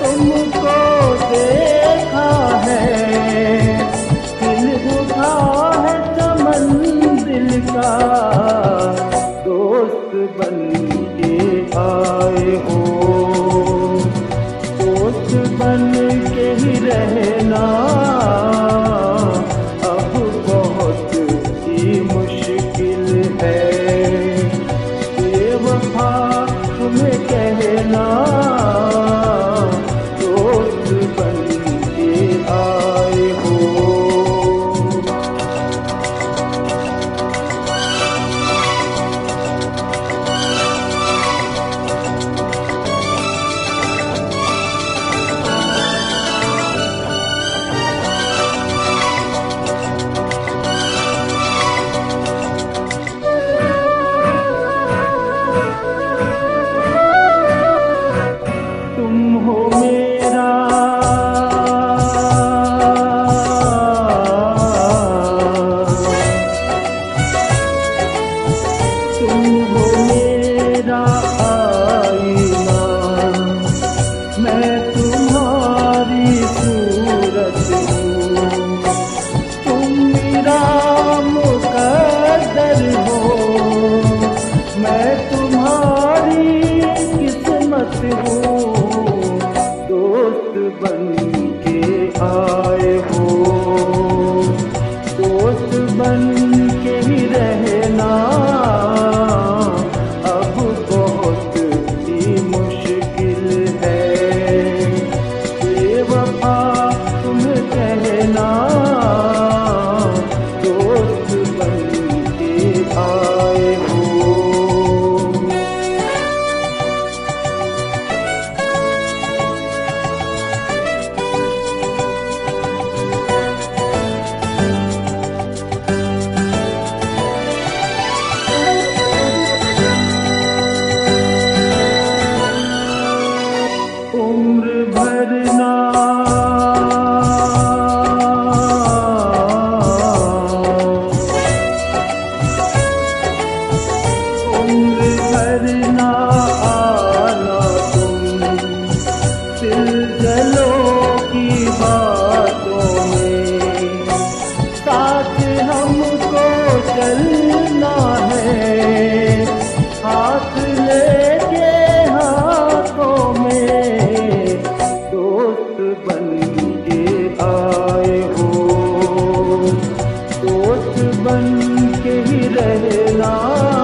تم کو دیکھا ہے دل اٹھا ہے چمن دل کا دوست بن کے آئے ہو دوست بن کے ہی رہنا میرا مقدر ہو۔ میں تمہاری قسمت ہوں دوست بن غزلوں کی باتوں میں۔ ہم کو چلنا ہے۔ ہاتھ لے کے ہاتھوں میں۔ بن کے آئے ہو۔ دوست بن کے ہی رہنا۔